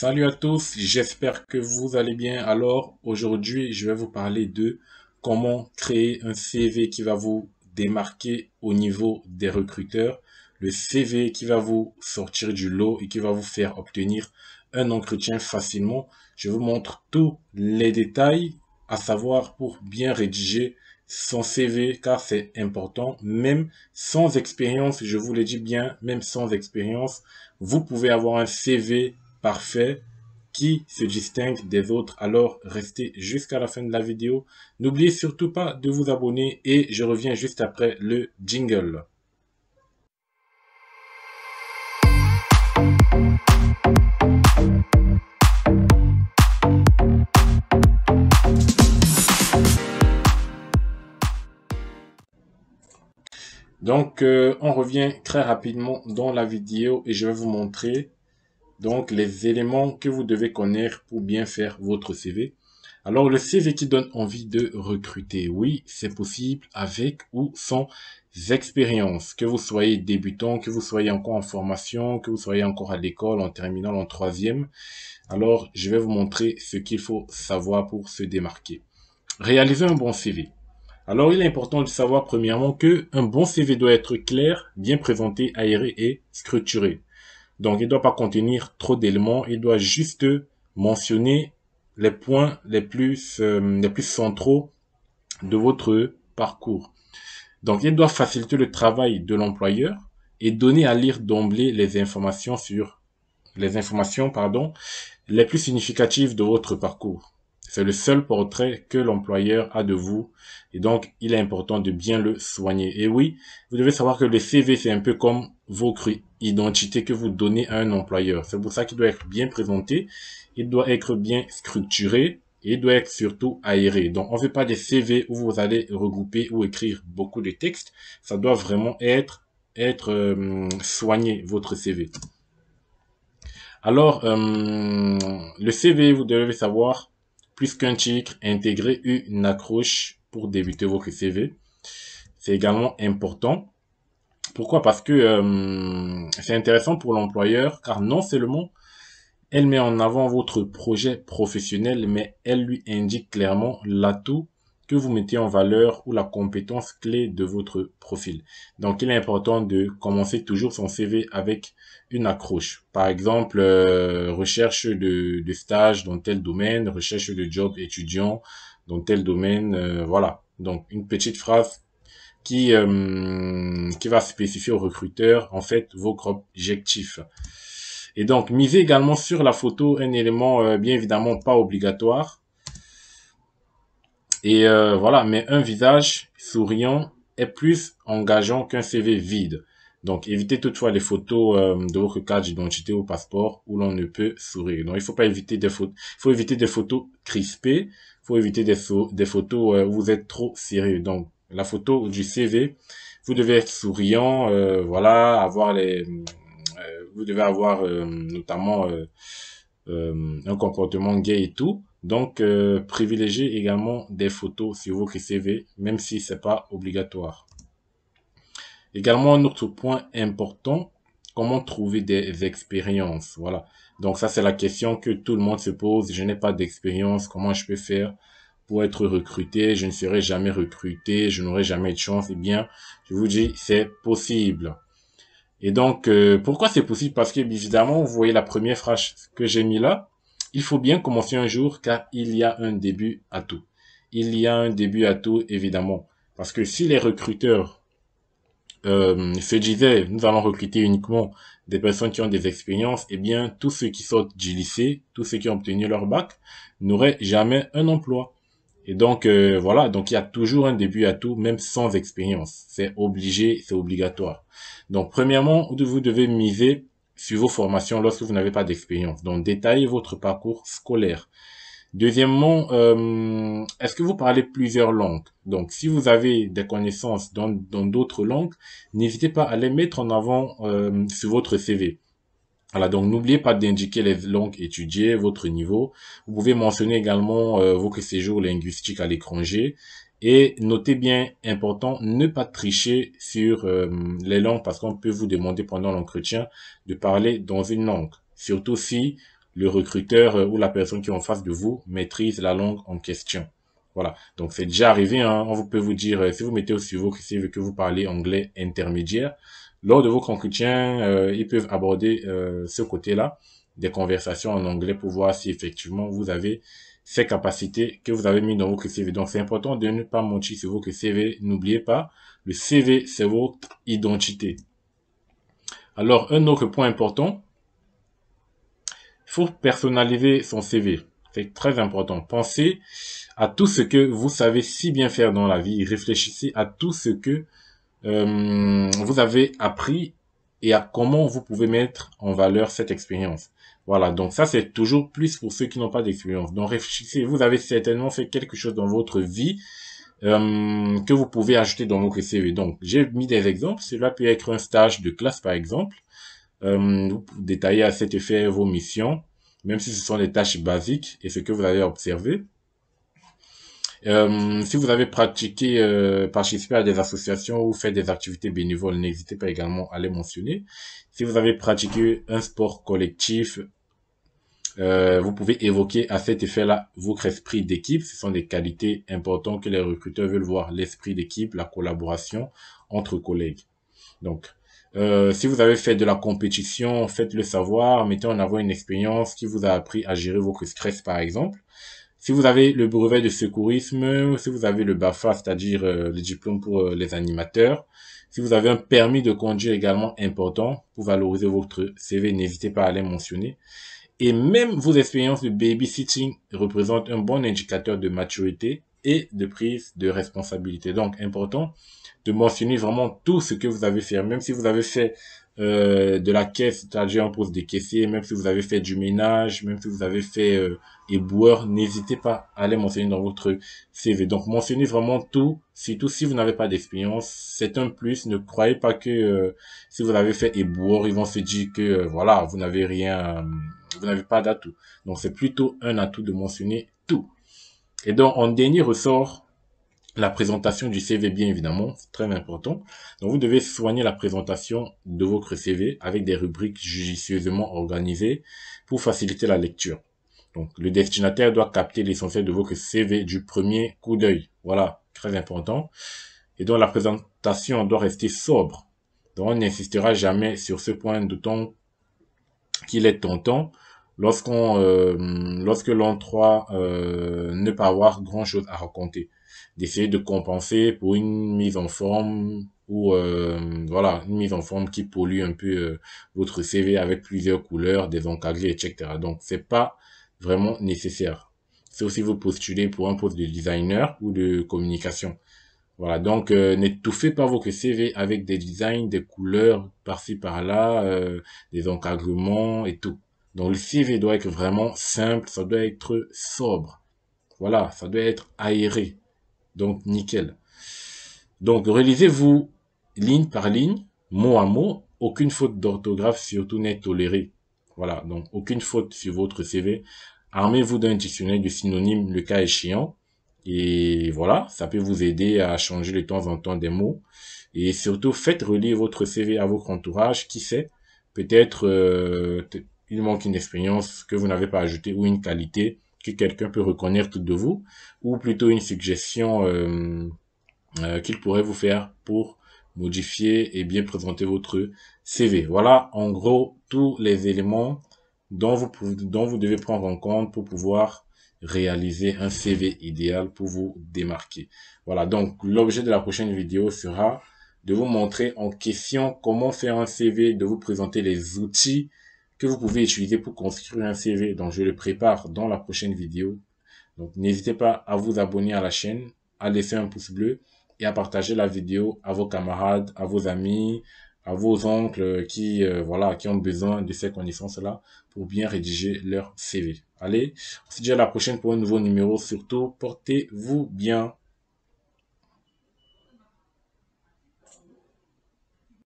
Salut à tous, j'espère que vous allez bien. Alors aujourd'hui, je vais vous parler de comment créer un CV qui va vous démarquer au niveau des recruteurs. Le CV qui va vous sortir du lot et qui va vous faire obtenir un entretien facilement. Je vous montre tous les détails à savoir pour bien rédiger son CV car c'est important. Même sans expérience, je vous le dis bien, même sans expérience, vous pouvez avoir un CV parfait qui se distingue des autres. Alors restez jusqu'à la fin de la vidéo. N'oubliez surtout pas de vous abonner et je reviens juste après le jingle. Donc, euh, on revient très rapidement dans la vidéo et je vais vous montrer donc les éléments que vous devez connaître pour bien faire votre CV. Alors, le CV qui donne envie de recruter, oui, c'est possible avec ou sans expérience. Que vous soyez débutant, que vous soyez encore en formation, que vous soyez encore à l'école, en terminale, en troisième. Alors, je vais vous montrer ce qu'il faut savoir pour se démarquer. Réaliser un bon CV. Alors, il est important de savoir premièrement que un bon CV doit être clair, bien présenté, aéré et structuré. Donc, il ne doit pas contenir trop d'éléments, il doit juste mentionner les points les plus, euh, les plus centraux de votre parcours. Donc, il doit faciliter le travail de l'employeur et donner à lire d'emblée les informations sur les informations, pardon, les plus significatives de votre parcours. C'est le seul portrait que l'employeur a de vous et donc il est important de bien le soigner. Et oui, vous devez savoir que le CV c'est un peu comme votre identité que vous donnez à un employeur. C'est pour ça qu'il doit être bien présenté, il doit être bien structuré et il doit être surtout aéré. Donc on ne fait pas des CV où vous allez regrouper ou écrire beaucoup de textes. Ça doit vraiment être être euh, soigné votre CV. Alors euh, le CV, vous devez savoir plus qu'un titre, intégrer une accroche pour débuter votre CV. C'est également important. Pourquoi? Parce que euh, c'est intéressant pour l'employeur car non seulement elle met en avant votre projet professionnel, mais elle lui indique clairement l'atout que vous mettez en valeur ou la compétence clé de votre profil. Donc, il est important de commencer toujours son CV avec une accroche. Par exemple, euh, recherche de, de, stage dans tel domaine, recherche de job étudiant dans tel domaine, euh, voilà. Donc, une petite phrase qui, euh, qui va spécifier au recruteur, en fait, vos objectifs. Et donc, misez également sur la photo, un élément bien évidemment pas obligatoire, et euh, voilà, mais un visage souriant est plus engageant qu'un CV vide. Donc, évitez toutefois les photos euh, de votre carte d'identité ou passeport où l'on ne peut sourire. Donc, il faut pas éviter des photos, il faut éviter des photos crispées. Il faut éviter des, des photos euh, où vous êtes trop sérieux. Donc, la photo du CV, vous devez être souriant, voilà, avoir les, vous devez avoir notamment un comportement gay et tout. Donc, euh, privilégiez également des photos sur votre CV, même si c'est pas obligatoire. Également, un autre point important, comment trouver des expériences. Voilà. Donc, ça, c'est la question que tout le monde se pose. Je n'ai pas d'expérience. Comment je peux faire pour être recruté? Je ne serai jamais recruté. Je n'aurai jamais de chance. Eh bien, je vous dis, c'est possible. Et donc, euh, pourquoi c'est possible? Parce que, évidemment, vous voyez la première phrase que j'ai mis là. Il faut bien commencer un jour car il y a un début à tout. Il y a un début à tout, évidemment. Parce que si les recruteurs euh, se disaient, nous allons recruter uniquement des personnes qui ont des expériences, eh bien, tous ceux qui sortent du lycée, tous ceux qui ont obtenu leur bac, n'auraient jamais un emploi. Et donc, euh, voilà, donc il y a toujours un début à tout, même sans expérience. C'est obligé, c'est obligatoire. Donc, premièrement, vous devez miser sur vos formations lorsque vous n'avez pas d'expérience. Donc, détaillez votre parcours scolaire. Deuxièmement, euh, est-ce que vous parlez plusieurs langues? Donc, si vous avez des connaissances dans d'autres langues, n'hésitez pas à les mettre en avant euh, sur votre CV. Voilà, donc n'oubliez pas d'indiquer les langues étudiées, votre niveau. Vous pouvez mentionner également euh, vos séjours linguistiques à l'étranger et notez bien, important, ne pas tricher sur euh, les langues parce qu'on peut vous demander pendant l'entretien de parler dans une langue. Surtout si le recruteur euh, ou la personne qui est en face de vous maîtrise la langue en question. Voilà. Donc c'est déjà arrivé. Hein. On peut vous dire euh, si vous mettez aussi vos que vous parlez anglais intermédiaire, lors de vos entretiens, euh, ils peuvent aborder ce côté-là des conversations en anglais pour voir si effectivement vous avez ces capacités que vous avez mis dans votre CV. Donc c'est important de ne pas mentir sur votre CV. N'oubliez pas, le CV c'est votre identité. Alors un autre point important, il faut personnaliser son CV. C'est très important. Pensez à tout ce que vous savez si bien faire dans la vie. Réfléchissez à tout ce que euh, vous avez appris et à comment vous pouvez mettre en valeur cette expérience. Voilà, donc ça c'est toujours plus pour ceux qui n'ont pas d'expérience. Donc réfléchissez, vous avez certainement fait quelque chose dans votre vie euh, que vous pouvez ajouter dans votre CV. Donc j'ai mis des exemples, cela peut être un stage de classe par exemple. Euh, vous détaillez à cet effet vos missions, même si ce sont des tâches basiques et ce que vous avez observé. Euh, si vous avez pratiqué, euh, participé à des associations ou fait des activités bénévoles, n'hésitez pas également à les mentionner. Si vous avez pratiqué un sport collectif, euh, vous pouvez évoquer à cet effet-là votre esprit d'équipe. Ce sont des qualités importantes que les recruteurs veulent voir. L'esprit d'équipe, la collaboration entre collègues. Donc, euh, si vous avez fait de la compétition, faites-le savoir, mettez en avant une expérience qui vous a appris à gérer votre stress, par exemple. Si vous avez le brevet de secourisme, si vous avez le BAFA, c'est-à-dire euh, le diplôme pour euh, les animateurs, si vous avez un permis de conduire également important pour valoriser votre CV, n'hésitez pas à les mentionner. Et même vos expériences de babysitting représentent un bon indicateur de maturité et de prise de responsabilité. Donc, important de mentionner vraiment tout ce que vous avez fait. Même si vous avez fait euh, de la caisse, c'est-à-dire un poste de caissier, même si vous avez fait du ménage, même si vous avez fait euh, éboueur, n'hésitez pas à les mentionner dans votre CV. Donc mentionnez vraiment tout, surtout si vous n'avez pas d'expérience, c'est un plus. Ne croyez pas que euh, si vous avez fait éboueur, ils vont se dire que euh, voilà, vous n'avez rien, vous n'avez pas d'atout. Donc c'est plutôt un atout de mentionner tout. Et donc en dernier ressort, la présentation du CV, bien évidemment, c'est très important. Donc, vous devez soigner la présentation de votre CV avec des rubriques judicieusement organisées pour faciliter la lecture. Donc, le destinataire doit capter l'essentiel de votre CV du premier coup d'œil. Voilà, très important. Et donc, la présentation doit rester sobre. Donc, on n'insistera jamais sur ce point d'autant qu'il est tentant lorsqu'on, euh, lorsque l'on croit euh, ne pas avoir grand chose à raconter d'essayer de compenser pour une mise en forme ou euh, voilà une mise en forme qui pollue un peu votre CV avec plusieurs couleurs, des encadrés, etc. Donc c'est pas vraiment nécessaire. C'est aussi vous postuler pour un poste de designer ou de communication. Voilà, donc euh, n'étouffez pas votre CV avec des designs, des couleurs par-ci par-là, euh, des encadrements et tout. Donc le CV doit être vraiment simple, ça doit être sobre. Voilà, ça doit être aéré. Donc, nickel. Donc, relisez-vous ligne par ligne, mot à mot. Aucune faute d'orthographe surtout n'est tolérée. Voilà, donc aucune faute sur votre CV. Armez-vous d'un dictionnaire de synonymes le cas échéant. Et voilà, ça peut vous aider à changer de temps en temps des mots. Et surtout, faites relire votre CV à votre entourage. Qui sait, peut-être euh, il manque une expérience que vous n'avez pas ajoutée ou une qualité que quelqu'un peut reconnaître de vous, ou plutôt une suggestion euh, euh, qu'il pourrait vous faire pour modifier et bien présenter votre CV. Voilà en gros tous les éléments dont vous, dont vous devez prendre en compte pour pouvoir réaliser un CV idéal pour vous démarquer. Voilà, donc l'objet de la prochaine vidéo sera de vous montrer en question comment faire un CV, de vous présenter les outils que vous pouvez utiliser pour construire un CV. Donc, je le prépare dans la prochaine vidéo. Donc, n'hésitez pas à vous abonner à la chaîne, à laisser un pouce bleu et à partager la vidéo à vos camarades, à vos amis, à vos oncles qui, euh, voilà, qui ont besoin de ces connaissances-là pour bien rédiger leur CV. Allez, on se dit à la prochaine pour un nouveau numéro. Surtout, portez-vous bien.